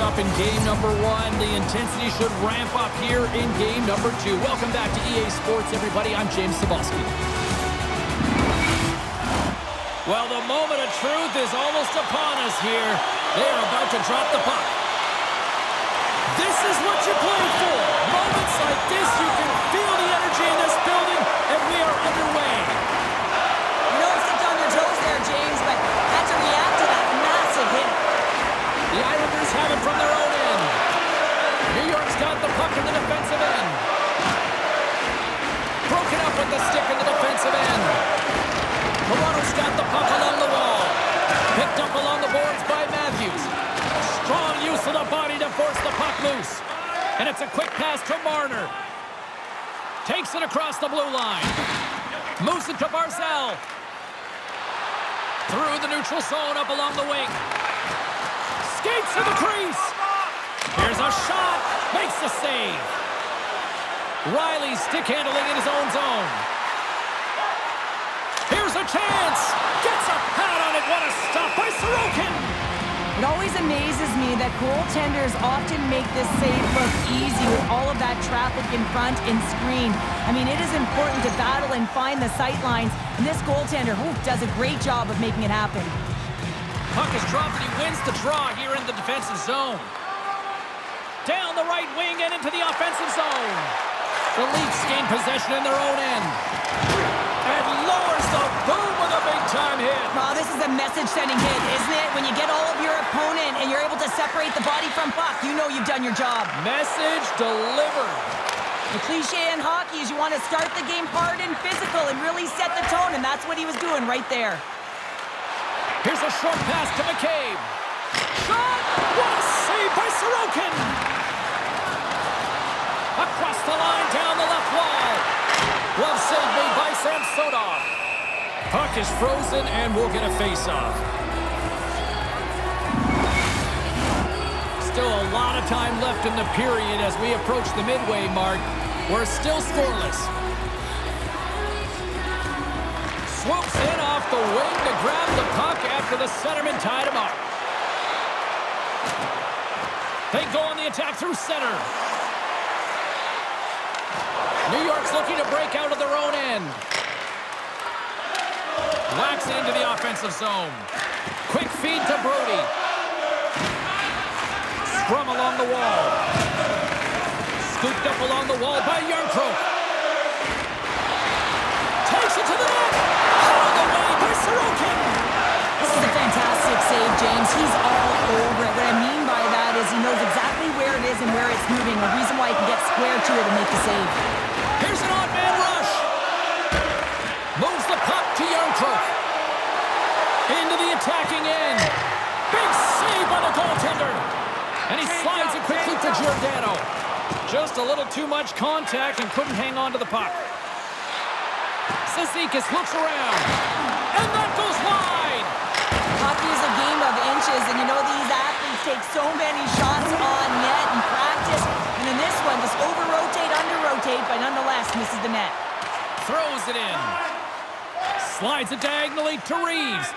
matchup in game number one. The intensity should ramp up here in game number two. Welcome back to EA Sports, everybody. I'm James Cybulski. Well, the moment of truth is almost upon us here. They are about to drop the puck. This is what you play for. Moments like this, you can feel the energy in this building, and we are underway. You know, stepped on your toes there, James, but had to react to that massive hit. The Islanders have it from their own end. New York's got the puck in the defensive end. Broken up with the stick in defensive end. Toronto's got the puck along the wall. Picked up along the boards by Matthews. Strong use of the body to force the puck loose. And it's a quick pass to Marner. Takes it across the blue line. Moves it to Barzal. Through the neutral zone up along the wing. Skates to the crease. Here's a shot. Makes the save. Rielly stick handling in his own zone. A chance. Gets a pad on it. What a stop by Sorokin. It always amazes me that goaltenders often make this save look easy with all of that traffic in front and screen. I mean, it is important to battle and find the sight lines, and this goaltender whew, does a great job of making it happen. Puck is dropped and he wins the draw here in the defensive zone. Down the right wing and into the offensive zone. The Leafs gain possession in their own end. And lowers the boom with a big-time hit. Wow, this is a message-sending hit, isn't it? When you get all of your opponent and you're able to separate the body from puck, you know you've done your job. Message delivered. The cliche in hockey is you want to start the game hard and physical and really set the tone, and that's what he was doing right there. Here's a short pass to McCabe. Shot! What a save by Sorokin! Across the line, down the left wall. Glove save made by Samsonov. Puck is frozen, and we'll get a face-off. Still a lot of time left in the period as we approach the midway mark. We're still scoreless. Swoops in off the wing to grab the puck after the centerman tied him up. They go on the attack through center. New York's looking to break out of their own end. Into the offensive zone. Quick feed to Brodie. Scrum along the wall. Scooped up along the wall by Järnkrok. Takes it to the net. Of the way by Sorokin. This is a fantastic save, James. He's all over it. What I mean by that is he knows exactly where it is and where it's moving. The reason why he can get square to it and make the save. Here's an odd man rush. Moves the puck to Järnkrok. The attacking end. Big save by the goaltender. And he slides it quickly to Giordano. Just a little too much contact and couldn't hang on to the puck. Cizikas looks around. And that goes wide. Hockey is a game of inches, and you know these athletes take so many shots on net in practice. And in this one, just over-rotate, under-rotate, but nonetheless misses the net. Throws it in. Slides it diagonally to Reaves.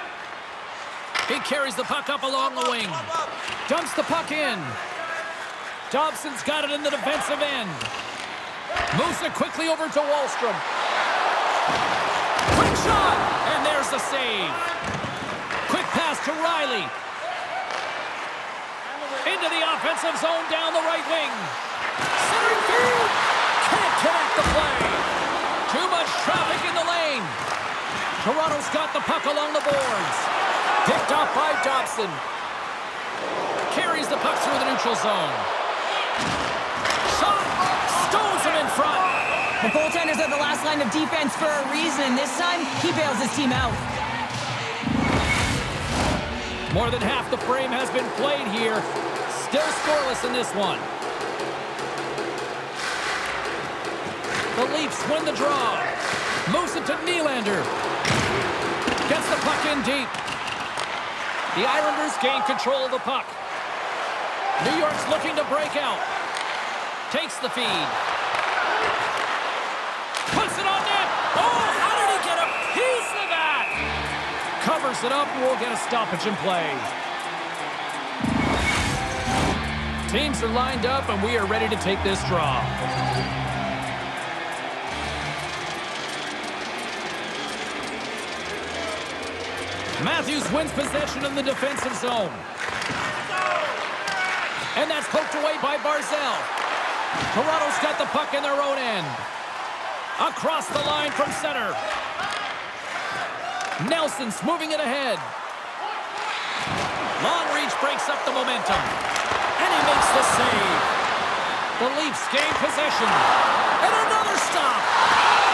He carries the puck up along the wing. Dumps the puck in. Dobson's got it in the defensive end. Moves it quickly over to Wahlstrom. Quick shot! And there's the save. Quick pass to Rielly. Into the offensive zone down the right wing. Centering field. Can't connect the play. Too much traffic in the lane. Toronto's got the puck along the boards. Picked off by Dobson. Carries the puck through the neutral zone. Shot. Stones him in front. The goaltenders are the last line of defense for a reason. This time, he bails his team out. More than half the frame has been played here. Still scoreless in this one. The Leafs win the draw. Moves it to Nylander. Gets the puck in deep. The Islanders gain control of the puck. New York's looking to break out. Takes the feed. Puts it on net. Oh, how did he get a piece of that? Covers it up. And we'll get a stoppage in play. Teams are lined up, and we are ready to take this draw. Matthews wins possession in the defensive zone. And that's poked away by Barzal. Toronto's got the puck in their own end. Across the line from center. Nelson's moving it ahead. Long reach breaks up the momentum. And he makes the save. The Leafs gain possession. And another stop.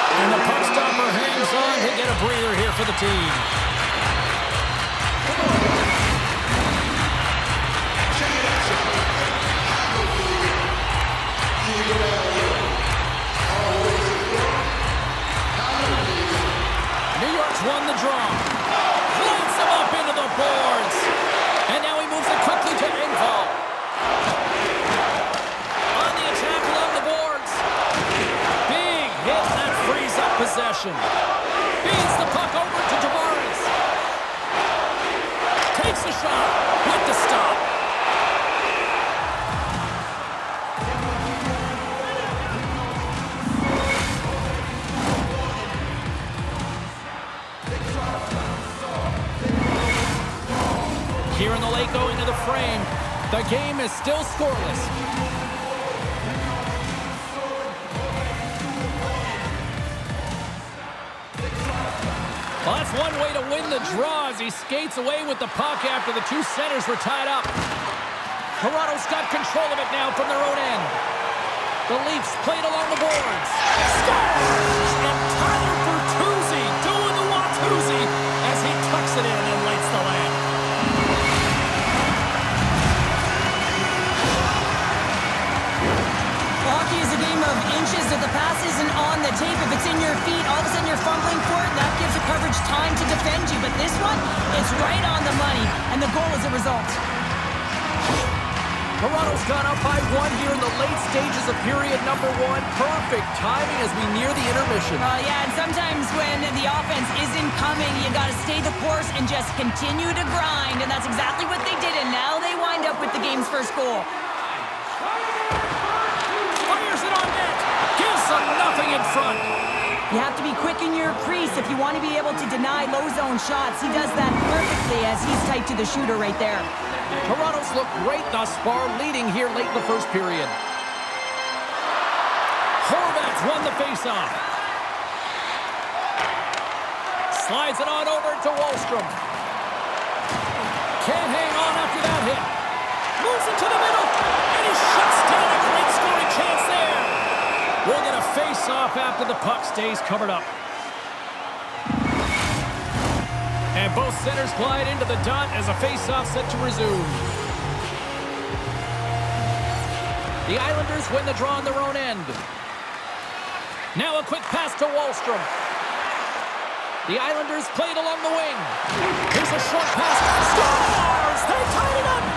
And the puck stopper hangs on to get a breather here for the team. Possession. Beats the puck over to Tavares. Takes a shot with the stop. Here in the late going to the frame. The game is still scoreless. One way to win the draw as he skates away with the puck after the two centers were tied up. Toronto's got control of it now from their own end. The Leafs played along the boards. Scores! And Tyler right on the money, and the goal is a result. Toronto's gone up by one here in the late stages of period number one. Perfect timing as we near the intermission. Uh, yeah, and sometimes when the offense isn't coming, you got to stay the course and just continue to grind, and that's exactly what they did, and now they wind up with the game's first goal. Fires it on net. Gives them nothing in front. You have to be quick in your crease if you want to be able to deny low zone shots. He does that perfectly as he's tight to the shooter right there. Toronto's looked great thus far, leading here late in the first period. Horvat's won the faceoff. Slides it on over to Wahlstrom. Can't hang on after that hit. Moves it to the middle, A face-off after the puck stays covered up. And both centers glide into the dot as a face-off set to resume. The Islanders win the draw on their own end. Now a quick pass to Wahlstrom. The Islanders played along the wing. Here's a short pass. Scores! They tied it up!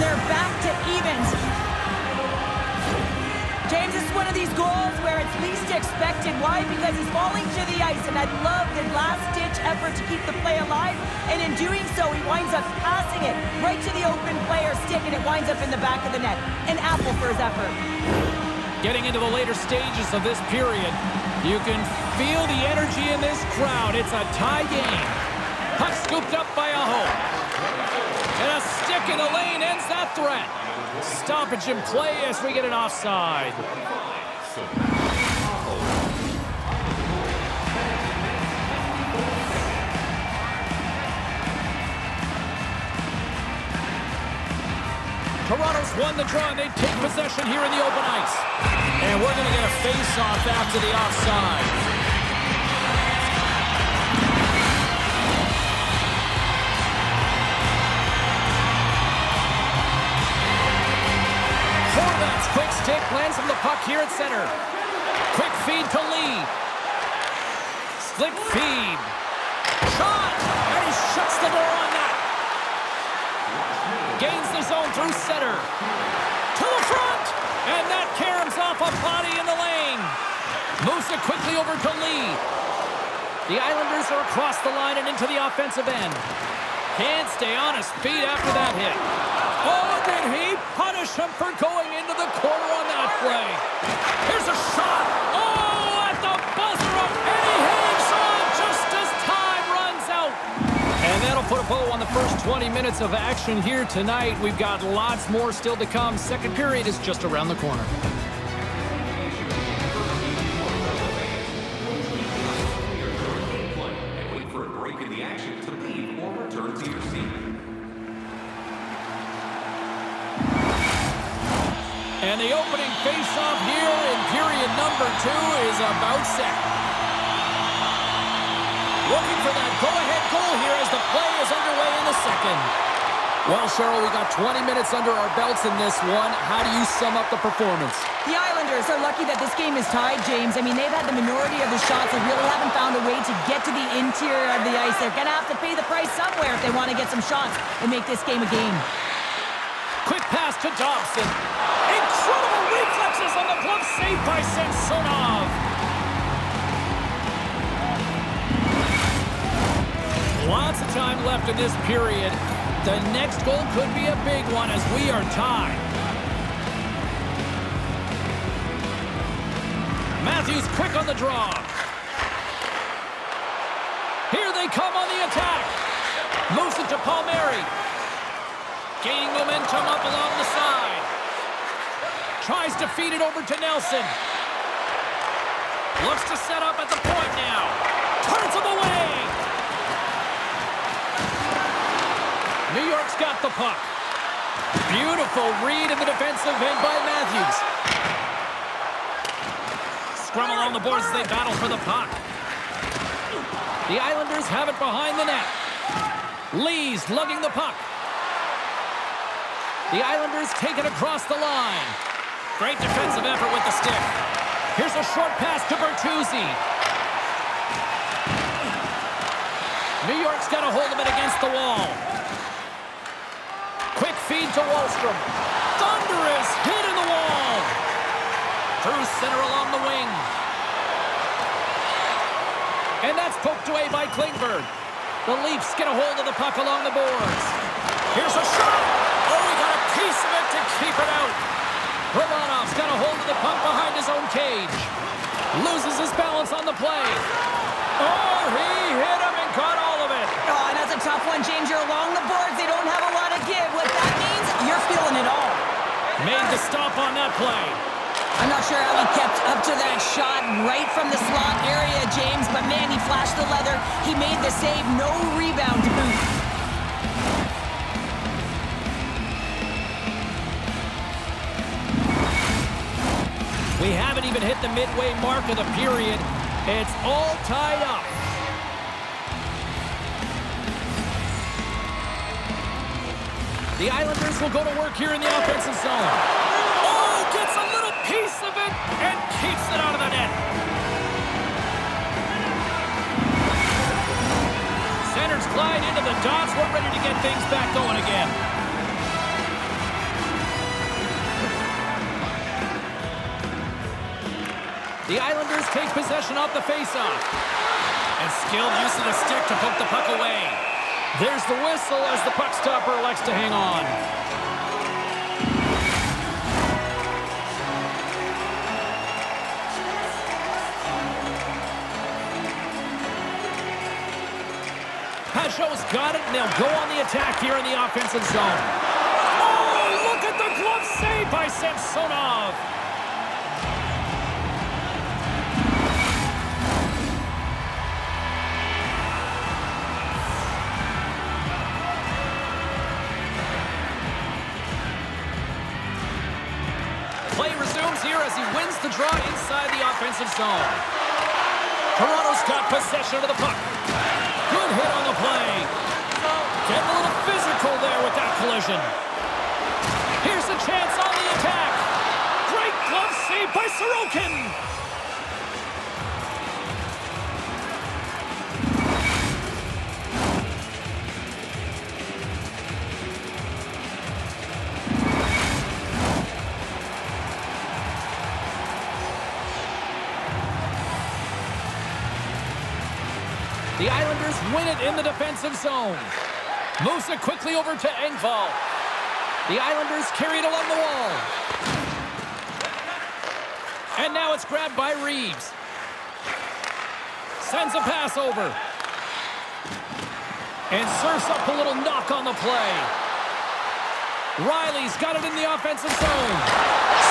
And they're back to evens. James, this is one of these goals where it's least expected. Why? Because he's falling to the ice, and I love the last-ditch effort to keep the play alive, and in doing so, he winds up passing it right to the open player stick, and it winds up in the back of the net. An apple for his effort. Getting into the later stages of this period, you can feel the energy in this crowd. It's a tie game. Puck scooped up by Aho. And a stick in the lane ends that threat. Stoppage in play as we get an offside. Toronto's won the draw, and they take possession here in the open ice. And we're going to get a face-off after the offside. Lands on the puck here at center. Quick feed to Lee. Slick feed. Shot! And he shuts the door on that. Gains the zone through center. To the front! And that caroms off a body in the lane. Moves it quickly over to Lee. The Islanders are across the line and into the offensive end. Can't stay on his feet after that hit. Oh, did he punish him for going into the corner on that play? Here's a shot. Oh, at the buzzer of Eddie Hanshaw oh, just as time runs out. And that'll put a bow on the first 20 minutes of action here tonight. We've got lots more still to come. Second period is just around the corner. And the opening face-off here in period number two is about set. Looking for that go-ahead goal here as the play is underway in the second. Well, Cheryl, we got 20 minutes under our belts in this one. How do you sum up the performance? The Islanders are lucky that this game is tied, James. I mean, they've had the minority of the shots. They really haven't found a way to get to the interior of the ice. They're going to have to pay the price somewhere if they want to get some shots and make this game a game. Pass to Dobson. Incredible reflexes on the glove save by Samsonov. Lots of time left in this period. The next goal could be a big one as we are tied. Matthews quick on the draw. Here they come on the attack. Moves it to Palmieri. Gaining momentum up along the side. Tries to feed it over to Nelson. Looks to set up at the point now. Turns him away. New York's got the puck. Beautiful read in the defensive end by Matthews. Scrum along the boards as they battle for the puck. The Islanders have it behind the net. Lee's lugging the puck. The Islanders take it across the line. Great defensive effort with the stick. Here's a short pass to Bertuzzi. New York's got a hold of it against the wall. Quick feed to Wahlstrom. Thunderous hit in the wall. Through center along the wing. And that's poked away by Klingberg. The Leafs get a hold of the puck along the boards. Here's a shot. Oh, he got a piece of it to keep it out. Romanov's got a hold of the puck behind his own cage. Loses his balance on the play. Oh, he hit him and caught all of it. Oh, and that's a tough one, James. You're along the boards. They don't have a lot of give. What that means, you're feeling it all. Made the stop on that play. I'm not sure how he kept up to that shot right from the slot area, James, but man, he flashed the leather. He made the save. No rebound to boot. We haven't even hit the midway mark of the period. It's all tied up. The Islanders will go to work here in the offensive zone. Oh, gets a little piece of it and keeps it out of the net. Centers glide into the dots. We're ready to get things back going again. The Islanders take possession off the faceoff. And skilled use of the stick to poke the puck away. There's the whistle as the puck stopper elects to hang on. Pageau's got it, and they'll go on the attack here in the offensive zone. Oh, look at the glove save by Samsonov. Offensive zone. Toronto's got possession of the puck. Good hit on the play. Getting a little physical there with that collision. Here's a chance on the attack. Great glove save by Sorokin. Win it in the defensive zone. Moves it quickly over to Engvall. The Islanders carry it along the wall. And now it's grabbed by Reaves. Sends a pass over. And serves up a little knock on the play. Rielly's got it in the offensive zone.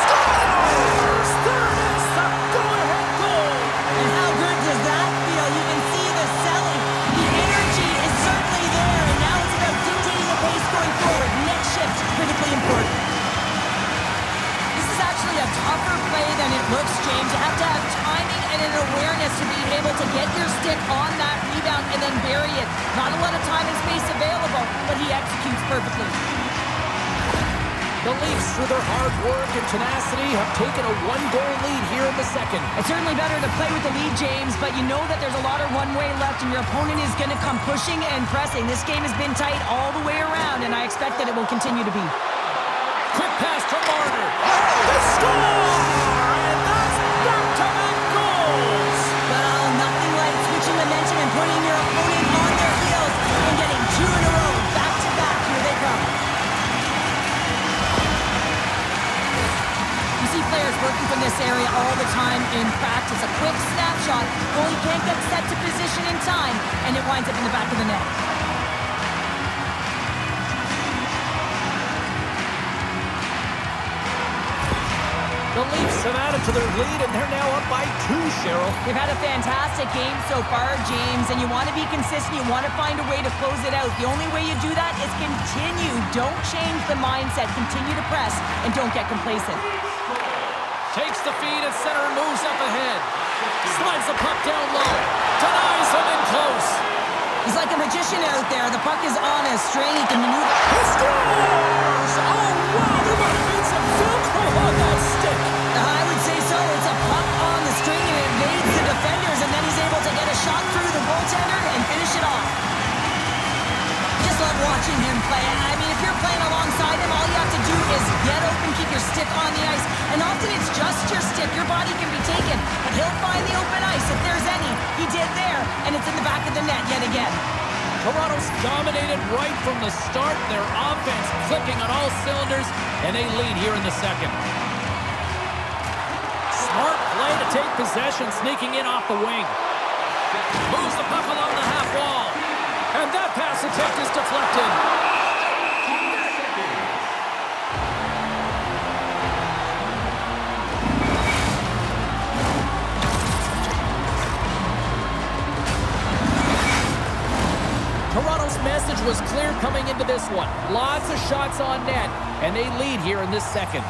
Scores! Critically important. This is actually a tougher play than it looks, James. You have to have timing and an awareness to be able to get your stick on that rebound and then bury it. Not a lot of time and space available, but he executes perfectly. The Leafs, through their hard work and tenacity, have taken a one-goal lead here in the second. It's certainly better to play with the lead, James, but you know that there's a lot of runway left and your opponent is going to come pushing and pressing. This game has been tight all the way around, and I expect that it will continue to be. Quick pass to Marner. They score! Lead, and they're now up by two, Cheryl. They've had a fantastic game so far, James, and you want to be consistent. You want to find a way to close it out. The only way you do that is continue. Don't change the mindset. Continue to press, and don't get complacent. Takes the feed at center and moves up ahead. Slides the puck down low. Denies him in close. He's like a magician out there. The puck is on a string. He can maneuver. He scores! Oh, wow! Is get open, keep your stick on the ice, and often it's just your stick. Your body can be taken, but he'll find the open ice if there's any. He did there, and it's in the back of the net yet again. Toronto's dominated right from the start. Their offense clicking on all cylinders, and they lead here in the second. Smart play to take possession, sneaking in off the wing. Moves the puck along the half wall. And that pass attempt is deflected. Message was clear coming into this one. Lots of shots on net, and they lead here in this second.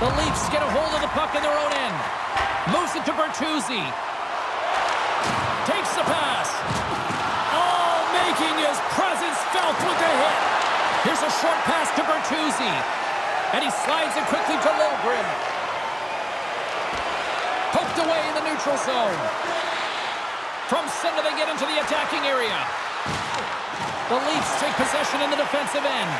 The Leafs get a hold of the puck in their own end. Moves it to Bertuzzi. Takes the pass. Oh, making his presence felt with the hit. Here's a short pass to Bertuzzi. And he slides it quickly to Logren. Poked away in the neutral zone. From center, they get into the attacking area. The Leafs take possession in the defensive end.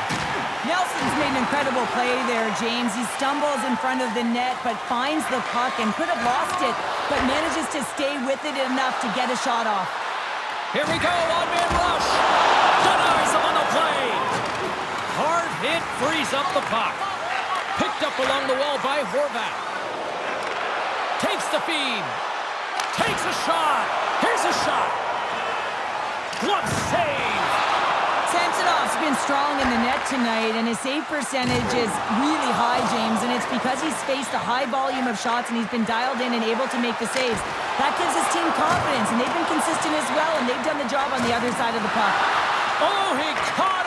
Nelson's made an incredible play there, James. He stumbles in front of the net, but finds the puck and could have lost it, but manages to stay with it enough to get a shot off. Here we go, one-man rush. Denies him on the play. Hard hit frees up the puck. Picked up along the wall by Horvat. Takes the feed. Takes a shot. Here's a shot. Glove save. Samsonov's been strong in the net tonight, and his save percentage is really high, James, and it's because he's faced a high volume of shots and he's been dialed in and able to make the saves. That gives his team confidence, and they've been consistent as well, and they've done the job on the other side of the puck. Oh, he caught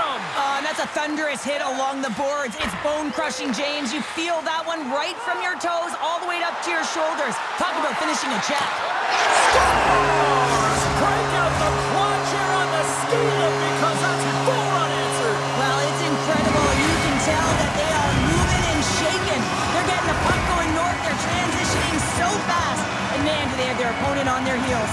that's a thunderous hit along the boards. It's bone-crushing, James. You feel that one right from your toes all the way up to your shoulders. Talk about finishing a check. Scores! Break out the clutch here on the ski lift because that's four unanswered. Well, it's incredible. You can tell that they are moving and shaking. They're getting the puck going north. They're transitioning so fast. And man, do they have their opponent on their heels.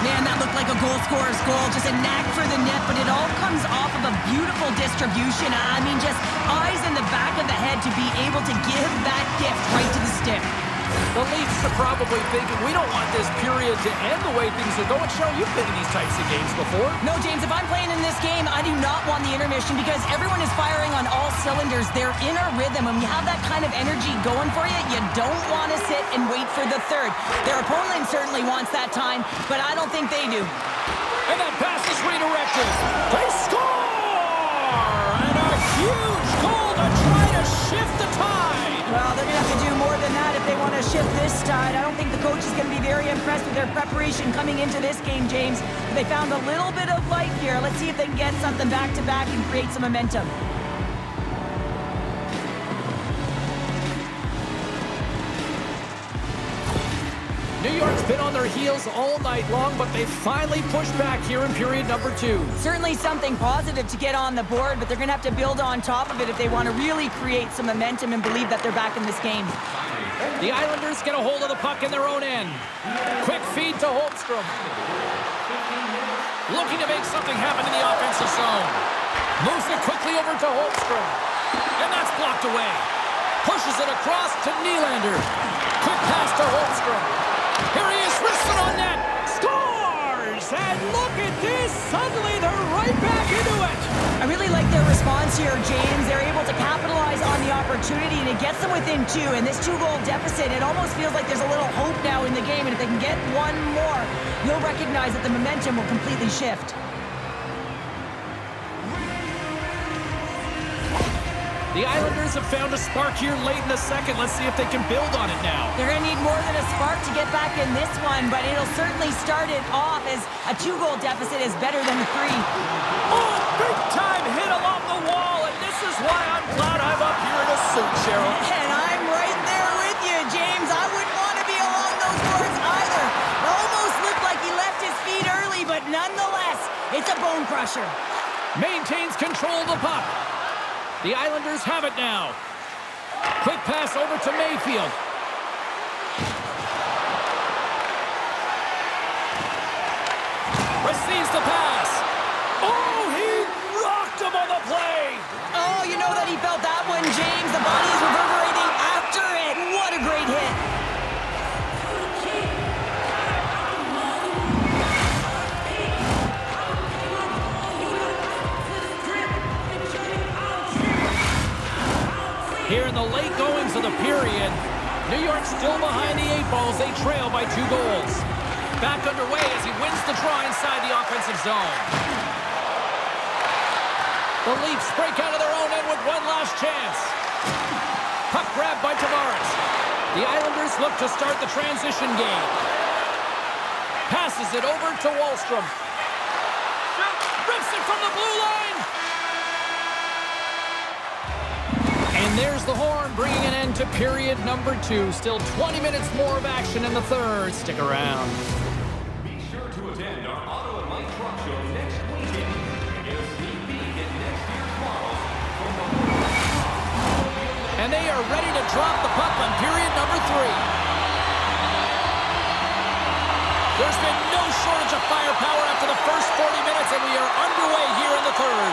Man, that looked like a goal scorer's goal. Just a knack for the net, but it all comes off of a beautiful distribution. I mean, just eyes in the back of the head to be able to give that gift right to the stick. The Leafs are probably thinking, we don't want this period to end the way things are going. Cheryl, you've been in these types of games before. No, James, if I'm playing in this game, I do not want the intermission because everyone is firing on all cylinders. They're in a rhythm. When you have that kind of energy going for you, you don't want to sit and wait for the third. Their opponent certainly wants that time, but I don't think they do. And that pass is redirected. They score! If they want to shift this tide. I don't think the coach is going to be very impressed with their preparation coming into this game, James. They found a little bit of life here. Let's see if they can get something back-to-back -back and create some momentum. New York's been on their heels all night long, but they finally pushed back here in period number two. Certainly something positive to get on the board, but they're going to have to build on top of it if they want to really create some momentum and believe that they're back in this game. The Islanders get a hold of the puck in their own end. Quick feed to Holmstrom. Looking to make something happen in the offensive zone. Moves it quickly over to Holmstrom. And that's blocked away. Pushes it across to Nylander. Quick pass to Holmstrom. Here he is, wristed on net. Scores! And look at this. Suddenly they're right. I really like their response here, James. They're able to capitalize on the opportunity, and it gets them within two. And this two-goal deficit, it almost feels like there's a little hope now in the game. And if they can get one more, you'll recognize that the momentum will completely shift. The Islanders have found a spark here late in the second. Let's see if they can build on it now. They're going to need more than a spark to get back in this one, but it'll certainly start it off as a two-goal deficit is better than the three. Oh, why I'm glad I'm up here in a suit, Cheryl. And I'm right there with you, James. I wouldn't want to be along those boards either. It almost looked like he left his feet early, but nonetheless, it's a bone crusher. Maintains control of the puck. The Islanders have it now. Quick pass over to Mayfield. Receives the pass. Here in the late goings of the period, New York still behind the eight balls. They trail by two goals. Back underway as he wins the draw inside the offensive zone. The Leafs break out of their own end with one last chance. Puck grab by Tavares. The Islanders look to start the transition game. Passes it over to Wahlstrom. Rips it from the blue line. There's the horn, bringing an end to period number two. Still 20 minutes more of action in the third. Stick around. Be sure to attend our Auto and Light Truck Show next weekend. Get a sneak peek at next year's models from the And they are ready to drop the puck on period number three. There's been no shortage of firepower after the first 40 minutes, and we are underway here in the third.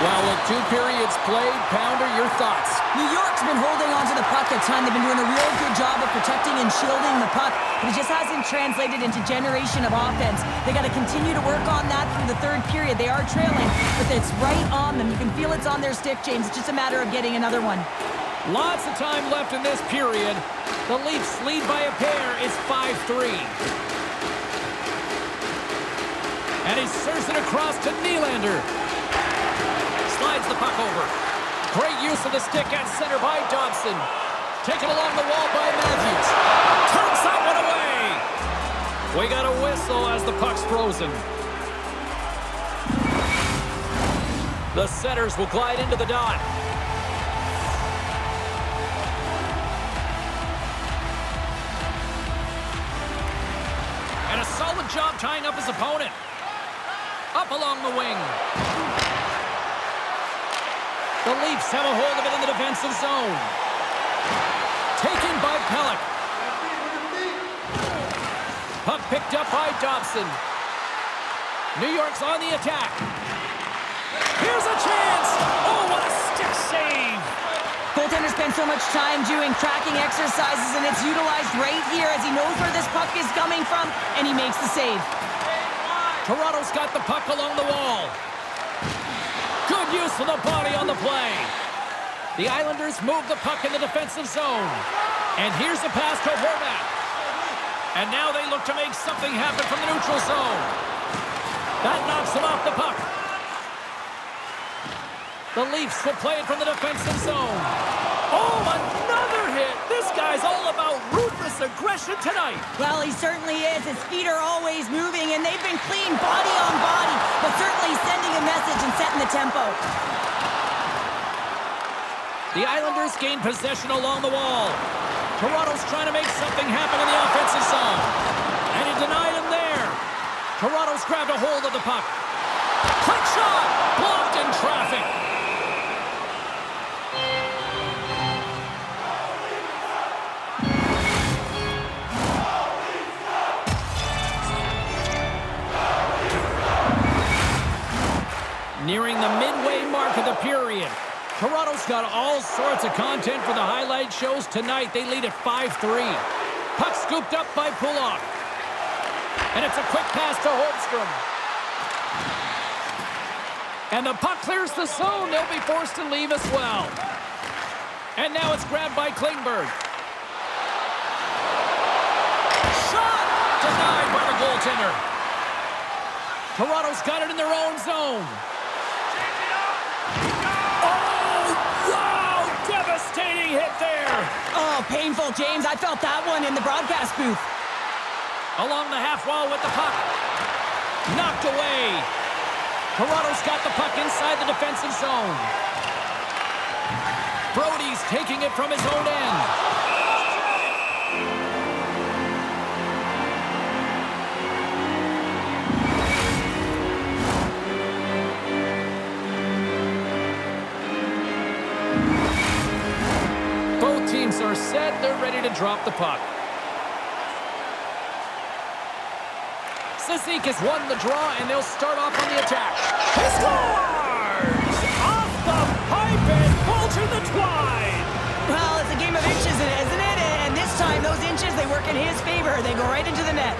Well, with two periods played, Pounder, your thoughts? New York's been holding onto the puck a ton. They've been doing a real good job of protecting and shielding the puck, but it just hasn't translated into generation of offense. They got to continue to work on that through the third period. They are trailing, but it's right on them. You can feel it's on their stick, James. It's just a matter of getting another one. Lots of time left in this period. The Leafs lead by a pair. It's 5-3. And he serves it across to Nylander. Slides the puck over. Great use of the stick at center by Dobson. Taken along the wall by Matthews. Turns that one away. We got a whistle as the puck's frozen. The setters will glide into the dot. And a solid job tying up his opponent. Up along the wing. The Leafs have a hold of it in the defensive zone. Taken by Pelech. Puck picked up by Dobson. New York's on the attack. Here's a chance. Oh, what a stick save. goaltender spends so much time doing tracking exercises, and it's utilized right here as he knows where this puck is coming from, and he makes the save. Toronto's got the puck along the wall. Good use of the body on the play. The Islanders move the puck in the defensive zone. And here's the pass to Horvat. And now they look to make something happen from the neutral zone. That knocks them off the puck. The Leafs will play it from the defensive zone. Oh, another hit! This guy's all about ruthless aggression tonight. Well, he certainly is. His feet are always moving, and they've been clean body on body, but certainly sending a message and setting the tempo. The Islanders gain possession along the wall. Toronto's trying to make something happen in the offensive zone. And he denied him there. Toronto's grabbed a hold of the puck. Quick shot! Blocked in traffic. Nearing the midway mark of the period. Toronto's got all sorts of content for the highlight shows tonight. They lead at 5-3. Puck scooped up by Pulock. And it's a quick pass to Holmstrom. And the puck clears the zone. They'll be forced to leave as well. And now it's grabbed by Klingberg. Shot! Denied by the goaltender. Toronto's got it in their own zone. Hit there. Oh, painful, James. I felt that one in the broadcast booth. Along the half wall with the puck. Knocked away. Toronto's got the puck inside the defensive zone. Brodie's taking it from his own end. Set. They're ready to drop the puck. Sissik has won the draw, and they'll start off on the attack. He scores! Off the pipe and Bolton the twine! Well, it's a game of inches, isn't it? And this time, those inches, they work in his favor. They go right into the net.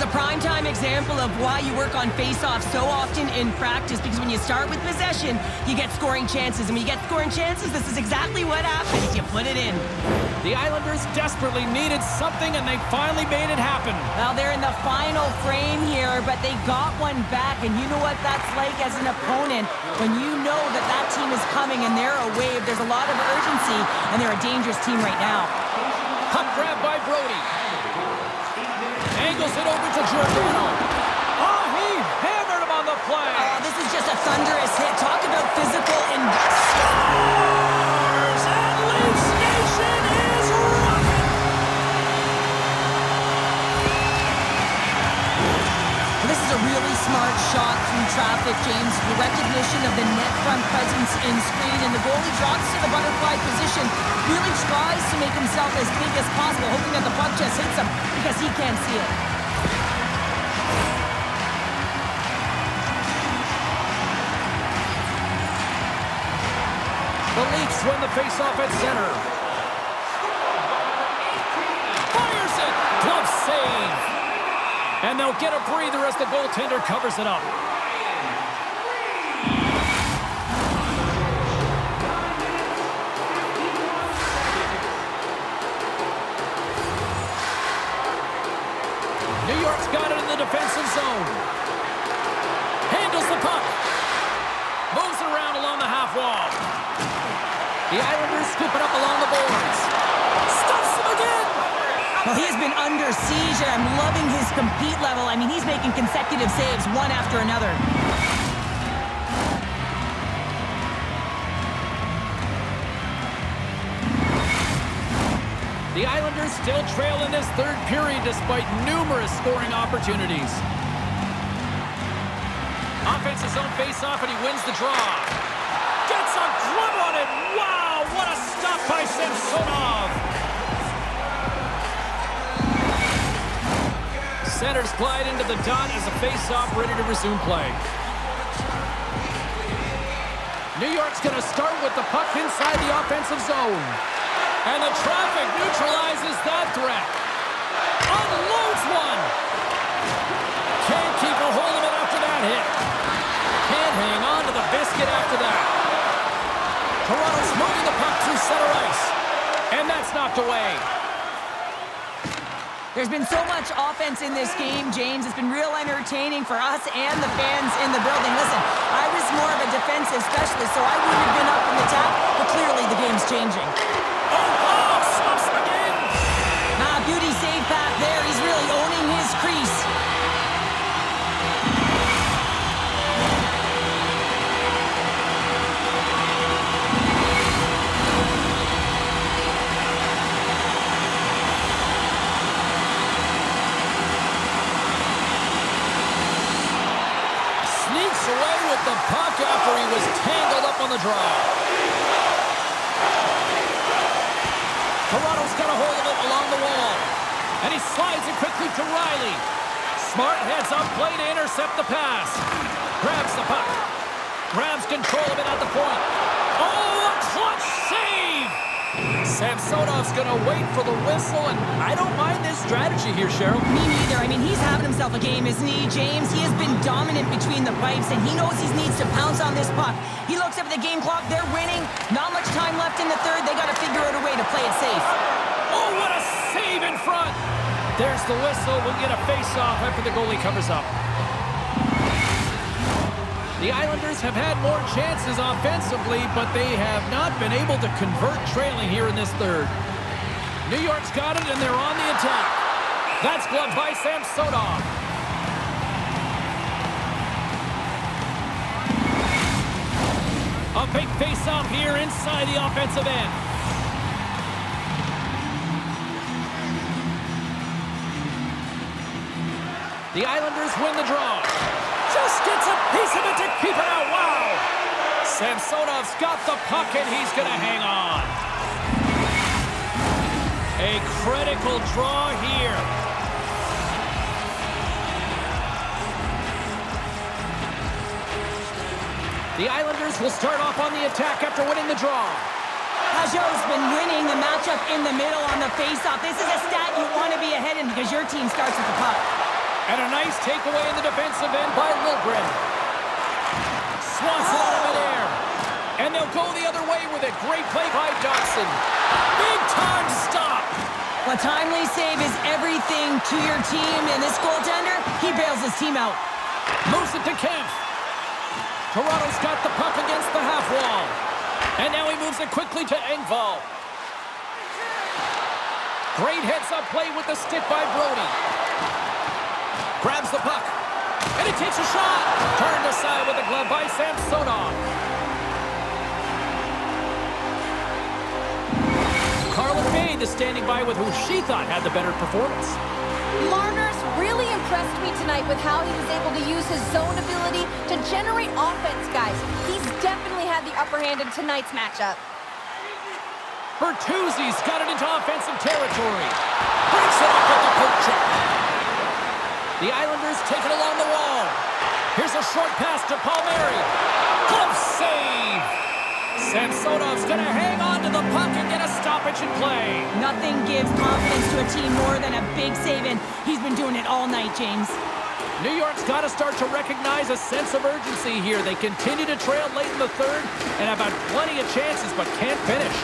This is a prime-time example of why you work on face-off so often in practice, because when you start with possession, you get scoring chances. And when you get scoring chances, this is exactly what happens. You put it in. The Islanders desperately needed something, and they finally made it happen. Well, they're in the final frame here, but they got one back, and you know what that's like as an opponent. When you know that that team is coming and they're a wave, there's a lot of urgency, and they're a dangerous team right now. Puck grab by Brodie. It over to Giordano. Oh, he hammered him on the play. Oh, this is just a thunderous hit. Talk about physical and... traffic, James. The recognition of the net front presence in screen, and the goalie drops to the butterfly position, really tries to make himself as big as possible, hoping that the puck just hits him because he can't see it. The Leafs win the faceoff at center. Fires it! Glove save! And they'll get a breather as the goaltender covers it up. Under siege, and I'm loving his compete level. I mean, he's making consecutive saves, one after another. The Islanders still trail in this third period despite numerous scoring opportunities. Offensive zone face-off, and he wins the draw. Gets a glove on it. Wow, what a stop by Samsonov. Centers glide into the dot as a face-off ready to resume play. New York's going to start with the puck inside the offensive zone. And the traffic neutralizes that threat. Unloads one. Can't keep a hold of it after that hit. Can't hang on to the biscuit after that. Toronto's moving the puck through center ice. And that's knocked away. There's been so much offense in this game, James. It's been real entertaining for us and the fans in the building. Listen, I was more of a defensive specialist, so I wouldn't have been up in the top, but clearly the game's changing. He was tangled up on the draw. Toronto's got a hold of it along the wall. And he slides it quickly to Rielly. Smart heads up play to intercept the pass. Grabs the puck. Grabs control of it at the point. Oh, a clutch save! Samsonov's going to wait for the whistle, and I don't mind this strategy here, Cheryl. Me neither. I mean, he's having himself a game, isn't he, James? He has been dominant between the pipes, and he knows he needs to pounce on this puck. He looks up at the game clock. They're winning. Not much time left in the third. They got to figure out a way to play it safe. Oh, what a save in front! There's the whistle. We'll get a face-off after the goalie covers up. The Islanders have had more chances offensively, but they have not been able to convert trailing here in this third. New York's got it, and they're on the attack. That's gloved by Sam Samsonov. A big face-off here inside the offensive end. The Islanders win the draw. Just gets a piece of it to keep it out. Wow! Samsonov's got the puck, and he's going to hang on. A critical draw here. The Islanders will start off on the attack after winning the draw. Pageau's been winning the matchup in the middle on the faceoff. This is a stat you want to be ahead in because your team starts with the puck. And a nice takeaway in the defensive end by Liljegren. Swats it out of midair. And they'll go the other way with a Great play by Dobson. Big time stop. A timely save is everything to your team, and this goaltender, he bails his team out. Moves it to Kemp. Toronto's got the puck against the half wall. And now he moves it quickly to Engvall. Great heads-up play with the stick by Brodie. Grabs the puck. And he takes a shot. Turned aside with a glove by Samsonov. Carla Fade is standing by with who she thought had the better performance. Marner's really impressed me tonight with how he was able to use his zone ability to generate offense, guys. He's definitely had the upper hand in tonight's matchup. Bertuzzi's got it into offensive territory. Breaks it up with the poke check. The Islanders take it along the wall. Here's a short pass to Palmieri. Glove save. Samsonov's going to hang on to the puck and get a stoppage in play. Nothing gives confidence to a team more than a big save, and he's been doing it all night, James. New York's got to start to recognize a sense of urgency here. They continue to trail late in the third and have had plenty of chances, but can't finish.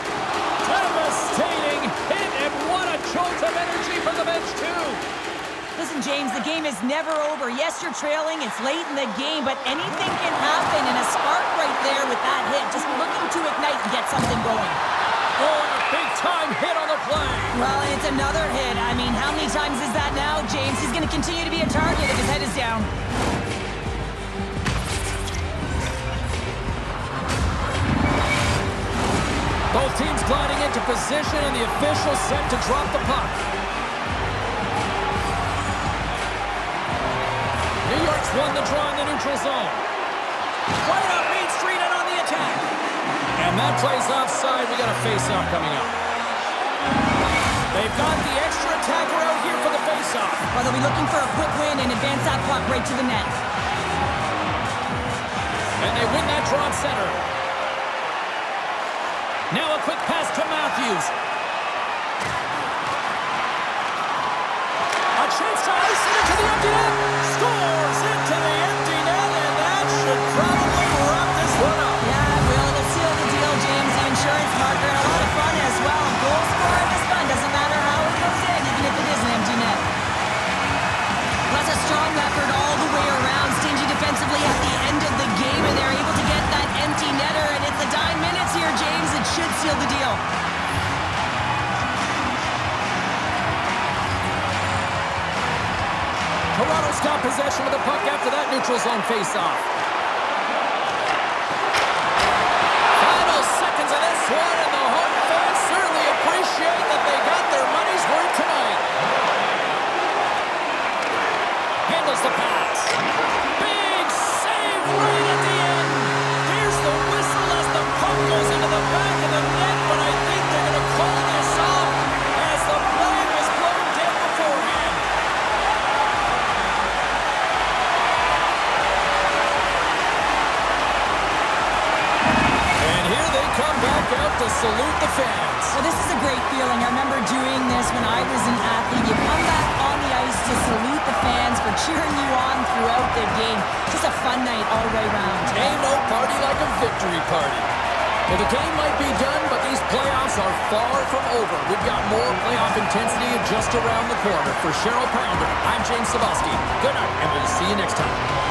Devastating hit, and what a jolt of energy from the bench, too. Listen, James, the game is never over. Yes, you're trailing. It's late in the game, but anything can happen, and a spark right there with that hit. Just looking to ignite and get something going. Oh, a big-time hit on the play. Well, and it's another hit. I mean, how many times is that now, James? He's going to continue to be a target if his head is down. Both teams gliding into position, and the official set to drop the puck. Won the draw in the neutral zone. Right up Main Street and on the attack. And that play's offside. We got a face-off coming up. They've got the extra attacker out here for the face-off. Well, they'll be looking for a quick win and advance that puck right to the net. And they win that draw center. Now a quick pass to Matthews. A chance to ice it into the empty net. Got possession of the puck after that neutral zone faceoff. Final seconds of this one, and the home fans certainly appreciate that they got their money's worth tonight. Handles the pass. Big save right at the end. Here's the whistle as the puck goes into the back of the net, but I think they're going to call this throughout the game. Just a fun night all the way around. Ain't no party like a victory party. Well, the game might be done, but these playoffs are far from over. We've got more playoff intensity just around the corner. For Cheryl Pounder, I'm James Cybulski. Good night, and we'll see you next time.